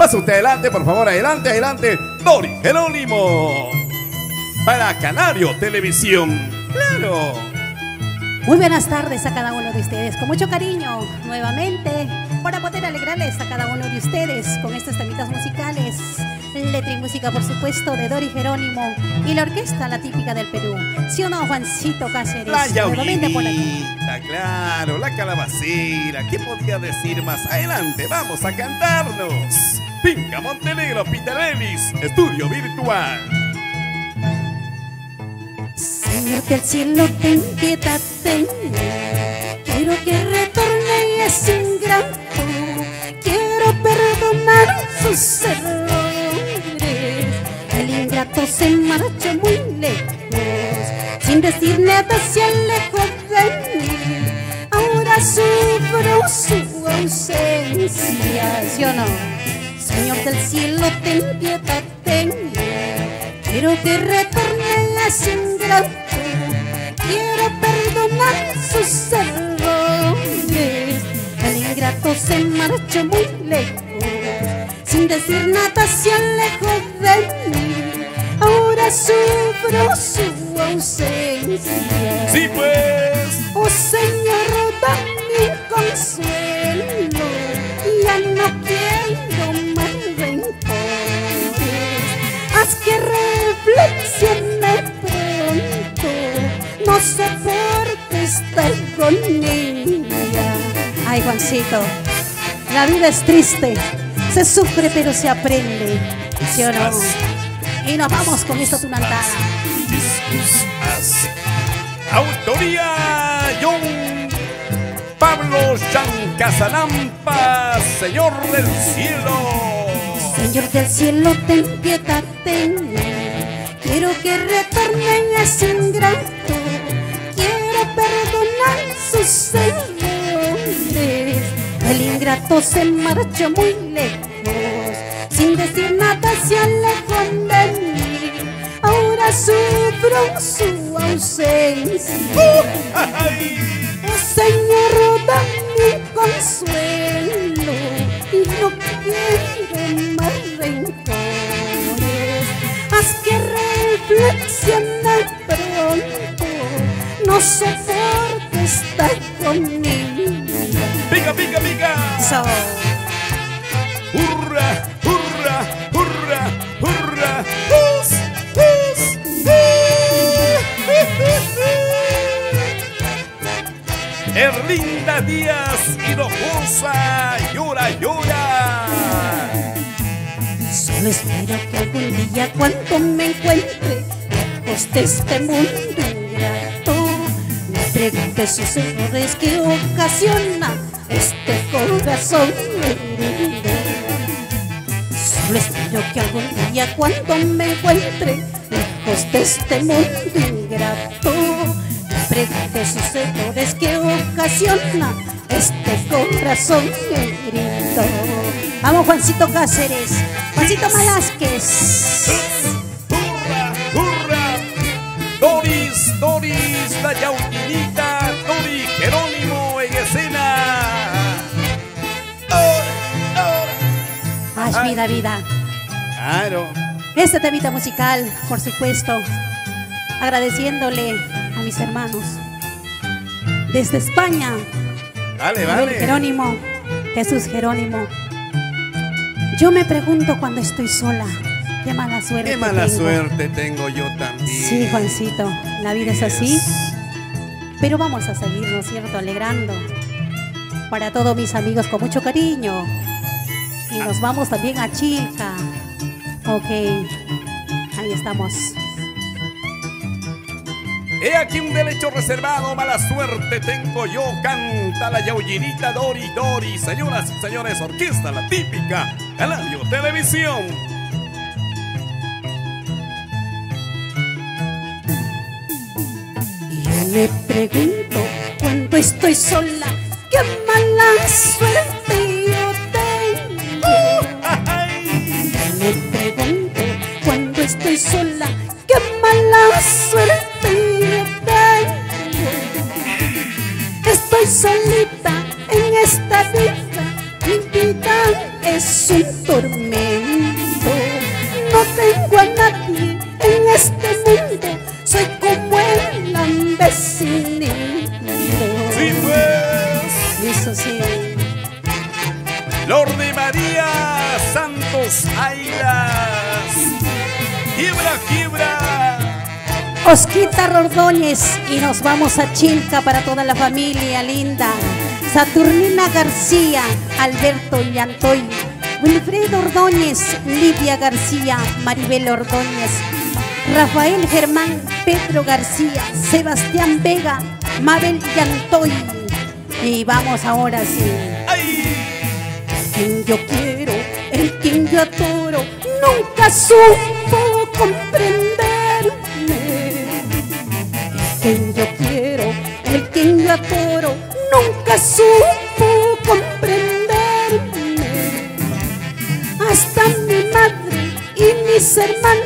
Pasa usted adelante, por favor, adelante, adelante. Dori Jerónimo. Para Canario Televisión. Claro. Muy buenas tardes a cada uno de ustedes, con mucho cariño, nuevamente, para poder alegrarles a cada uno de ustedes con estos temitas musicales. Letra y música, por supuesto, de Dori Jerónimo y la orquesta, la típica del Perú. ¿Sí o no, Juancito Cáceres? La nuevamente por aquí. claro, la calabacera. ¿Qué podía decir más adelante? Vamos a cantarnos. Pinca Montenegro, Peter Ellis, estudio virtual. Señor del cielo, ten piedad de mí. Quiero que retorne y es ingrato. Quiero perdonar sus errores. Se marcha muy lejos, sin decir nada se alejó de mí. Ahora sufro su ausencia, ¿sí o no? Señor del cielo, ten piedad de mí. Quiero que retorne a ese ingrato. Quiero perdonar sus errores. El ingrato se marchó muy lejos. Sin decir nada se alejó de mí. Sufro su ausencia. Sí, pues. Oh Señor, dame consuelo. Ya no quiero más rencores. Haz que reflexione pronto. No soporto estar con ella. Ay, Juancito, la vida es triste. Se sufre, pero se aprende. ¿Sí o no? Y nos vamos con esta tunantada. Autoría John Pablo Chan Casalampa, Señor del Cielo. Señor del cielo, ten piedad de mí. Quiero que retornen a ese ingrato. Quiero perdonar sus errores. El ingrato se marchó muy lejos. Sin decir nada se alejó de mí. Sufro su ausencia. Oh Señor, dame consuelo y no quiero más rencores. Haz que reflexione pronto, no soporto Erlinda Díaz Hinojosa, llora, llora. solo espero que algún día cuando me encuentre lejos de este mundo ingrato, me pregunte sus errores que ocasiona este corazón herido. Solo espero que algún día cuando me encuentre lejos de este mundo ingrato, pregunte sus errores que ocasiona este corazón herido. Vamos Juancito Cáceres, Juancito Malásquez. Hurra, hurra. Doris, Doris, la yaudinita, Dori Jerónimo en escena. Ahora. Ay, vida, vida. Claro. Este temita musical, por supuesto, agradeciéndole a mis hermanos desde España, vale. Jerónimo, Jesús Jerónimo. Yo me pregunto cuando estoy sola, qué mala suerte. Qué mala tengo. suerte tengo yo también. Sí, Juancito, la vida es así, pero vamos a seguir, ¿no es cierto?, alegrando para todos mis amigos con mucho cariño. Y nos vamos también a Chilca. Ok, ahí estamos. He aquí un derecho reservado, mala suerte tengo yo, canta la yaullinita Dori Dori, señoras y señores, orquesta la típica, radio, televisión. Y yo me pregunto cuando estoy sola, qué mala suerte yo tengo. Ay, me pregunto cuando estoy sola, qué mala suerte Estoy solita en esta vida, mi vida es un tormento. No tengo a nadie en este mundo, soy como el ambecinito. Sí, pues. Eso sí. Lorde María Santos Airas. Quiebra, quiebra. Osquita Ordóñez y nos vamos a Chilca para toda la familia linda. Saturnina García, Alberto Llantoy, Wilfredo Ordóñez, Lidia García, Maribel Ordóñez, Rafael Germán, Pedro García, Sebastián Vega, Mabel Llantoy. Y vamos ahora sí. ¡Ay! Quien yo quiero, el quien yo adoro, nunca supo comprenderme. Nunca supo comprenderme. Hasta mi madre y mis hermanos,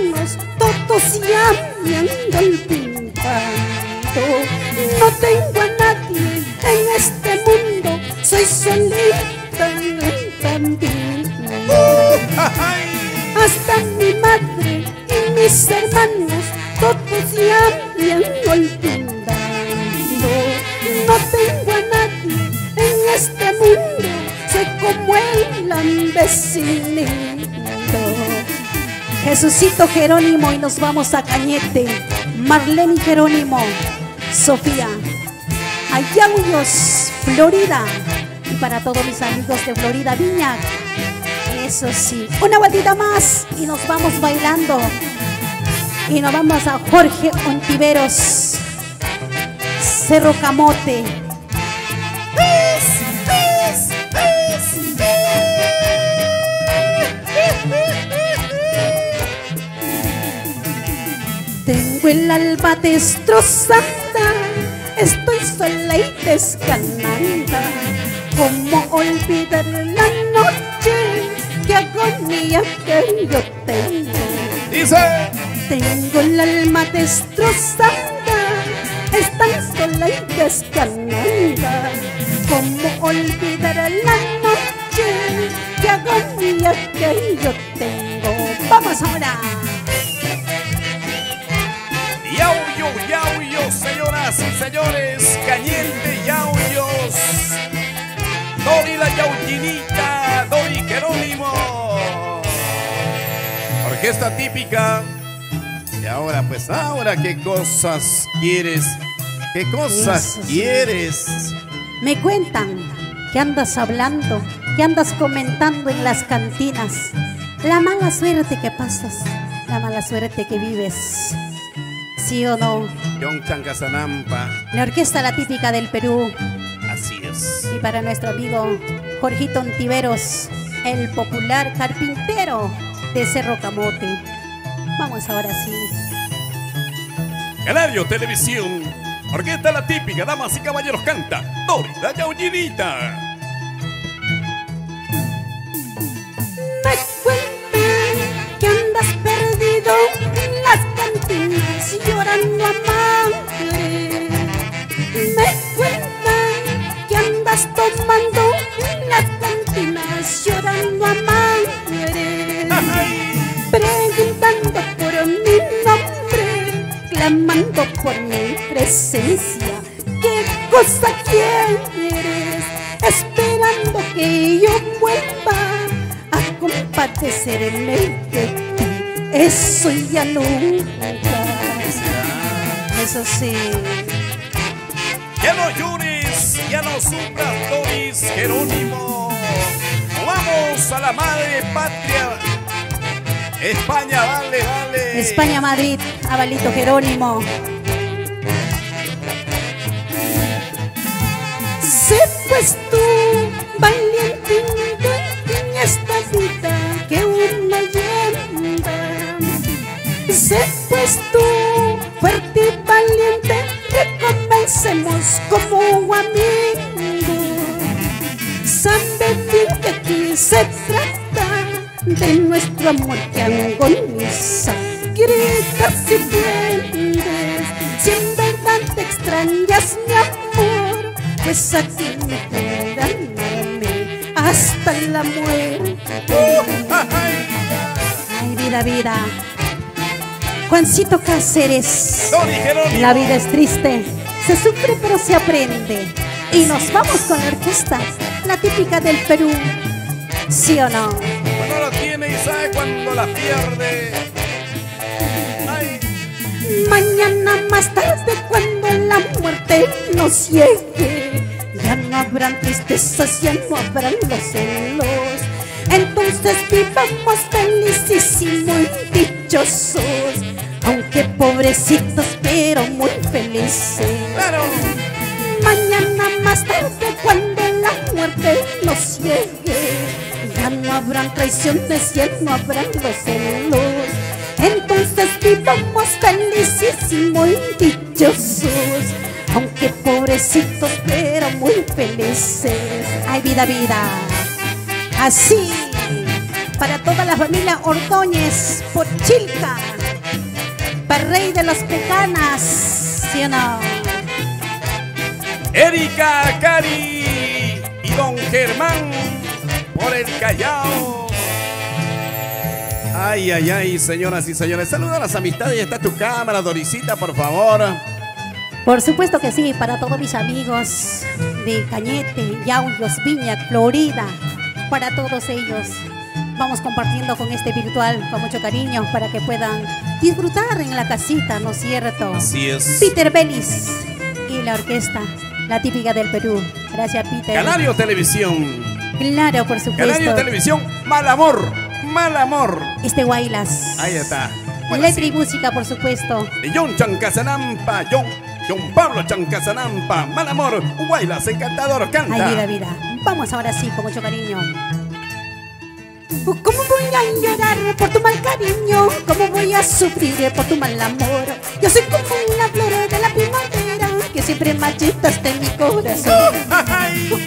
Jesucito Jerónimo y nos vamos a Cañete. Marlene Jerónimo, Sofía, Ayauyos, Florida. Y para todos mis amigos de Florida Viña, eso sí. Una vueltita más y nos vamos bailando. Y nos vamos a Jorge Ontiveros, Cerro Camote. Tengo el alma destrozada, estoy sola y desganada. ¿Cómo olvidar la noche? ¡Qué agonía que yo tengo! Dice. Tengo el alma destrozada, estoy sola y desganada. ¿Cómo olvidar la noche? ¡Qué agonía que yo tengo! ¡Vamos ahora! Yaullo, señoras y señores, Cañete, yaullos. Dori la yaullinita, Dori Jerónimo. Orquesta típica. Y ahora, pues, ahora, ¿qué cosas quieres? ¿Qué cosas Eso sí. quieres? Me cuentan que andas hablando, que andas comentando en las cantinas. La mala suerte que pasas, la mala suerte que vives. ¿Sí o no? La orquesta la típica del Perú Así es. y para nuestro amigo Jorgito Ontiveros, el popular carpintero de Cerro Camote. Vamos ahora sí. Canario Televisión. Orquesta la típica, damas y caballeros, canta. Dori la yaullinita. Preguntando por mi nombre, clamando por mi presencia. ¿Qué cosa quieres? Esperando que yo vuelva a compadecerme de ti. Eso ya nunca. Eso sí. Ya no llores, ya no sufras, Doris Jerónimo. Vamos a la madre patria. España, dale, dale. España, Madrid, Abalito Jerónimo. Sé pues tú, valiente en esta vida que uno lleva. Sé pues tú, fuerte y valiente, recomencemos como amigos. Sabe bien que aquí se trata de nuestro amor que agoniza. Grita si puedes, si en verdad te extrañas mi amor, pues aquí me queda amarme. hasta la muerte. Ay, vida, vida. Juancito Cáceres. La vida es triste, se sufre pero se aprende. Y nos vamos con la orquesta, la típica del Perú. ¿Sí o no? Cuando la pierde. Ay. Mañana más tarde cuando la muerte nos llegue, ya no habrán tristezas, ya no habrán los celos. Entonces vivamos felicísimos y dichosos, aunque pobrecitos pero muy felices. Claro. Mañana más tarde cuando la muerte nos llegue, ya no habrán traiciones, ya no habrán los celos. Entonces vivamos felicísimos y dichosos, aunque pobrecitos pero muy felices. Ay, vida, vida. Así, para toda la familia Ordóñez, por Chilca, para Rey de los Pecanas, ¿sí o no? Erika Cari y Don Germán por el Callao. Ay, ay, ay, señoras y señores. Saluda a las amistades. Está tu cámara, Dorisita, por favor. Por supuesto que sí, para todos mis amigos de Cañete, Yauyos, Viña, Florida, para todos ellos. Vamos compartiendo con este virtual con mucho cariño para que puedan disfrutar en la casita, ¿no es cierto? Así es. Peter Bellis y la orquesta, la típica del Perú. Gracias, Peter. Canario Televisión. Claro, por supuesto. Canario Televisión, mal amor, mal amor. Este Guaylas. Ahí está. Bueno, Letra sí. y música, por supuesto. De John Chancasanampa, John, John Pablo Chancasanampa, mal amor, Guaylas, encantador, canta. Ay, vida, vida. Vamos ahora sí, con mucho cariño. ¿Cómo voy a llorar por tu mal cariño? ¿Cómo voy a sufrir por tu mal amor? Yo soy como una flor de la primavera que siempre marchitaste en mi corazón.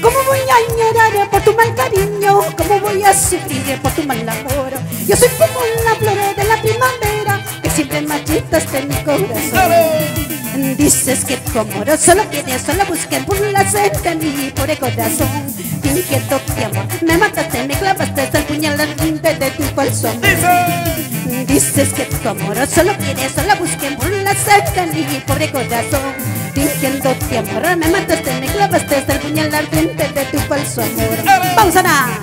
¿Cómo voy a llorar por tu mal cariño? ¿Cómo voy a sufrir por tu mal amor? Yo soy como la flor de la primavera que siempre marchitaste en mi corazón. Dices que tu amor solo quieres, solo busquen por la de mi pobre corazón. Fingiendo que amor, me mataste, me clavaste el puñal de tu falso amor. Dices que tu amor solo quieres, solo busquen por la de mi pobre corazón. Fingiendo que amor, me mataste, me clavaste el puñal ardiente de tu falso amor. ¡Vamos a nada!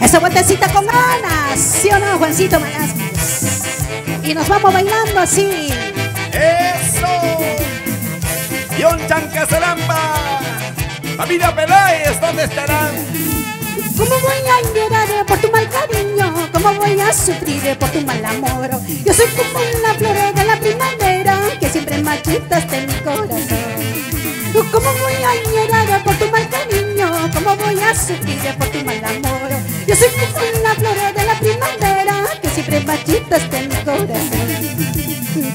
Esa vueltecita con ganas, ¿sí o no, Juancito Velázquez? Y nos vamos bailando así. ¡Eso! John Chancasanampa, familia Peláez, ¿dónde estarán? ¿Cómo voy a llorar por tu mal cariño? ¿Cómo voy a sufrir por tu mal amor? Yo soy como la flor de la primavera que siempre marchitaste en mi corazón. ¿Cómo voy a llorar por tu mal cariño? ¿Cómo voy a sufrir por tu mal amor? Yo soy como la flor de la primavera que siempre marchitaste en mi corazón.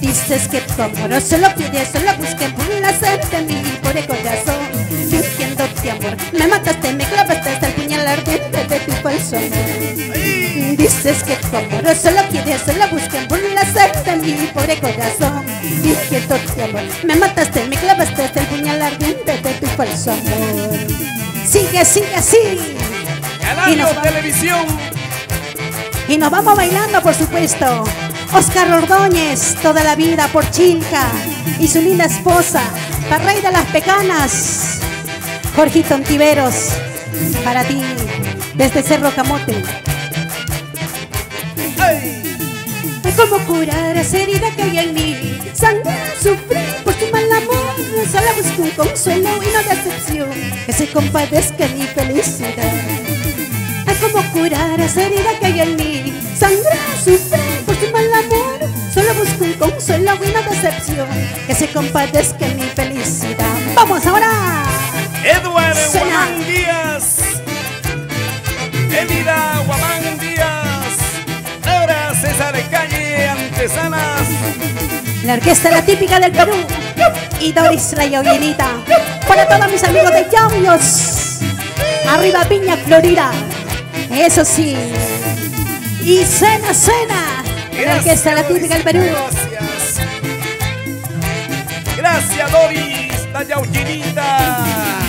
Dices que tu amor solo pides, solo busquen por la sed de mi pobre corazón. Fingiendo que amor, tu amor. Dices que tu amor solo quieres, solo la sed de mi pobre corazón. Fingiendo que amor, me mataste, me clavaste el puñal ardiente de tu falso amor. Sigue, sigue así. Y nos Televisión. Y nos vamos bailando, por supuesto. Oscar Ordóñez, toda la vida por Chilca. Y su linda esposa, para Rey de las Pecanas. Jorgito Ontiveros, para ti, desde Cerro Camote. ¡Ay! ¿Cómo curar esa herida que hay en mí? Sangrar, sufrir por tu mal amor. Solo busco un consuelo y no decepción. Que se compadezca mi felicidad. ¿Cómo curar esa herida que hay en mí? Sangrar, sufrir por tu mal amor. Solo busco un consuelo y no decepción. Que se compadezca mi felicidad. ¡Vamos ahora! Edward. Guamán Díaz. Elida Guamán Díaz. Laura César Calle Antesanas. La orquesta la típica del Perú y Doris la Yoguinita. Para todos mis amigos de Yauyos. Arriba Piña Florida. Eso sí. Y cena, cena. La orquesta la típica del Perú. Gracias. Gracias, Doris, la Yaullinita.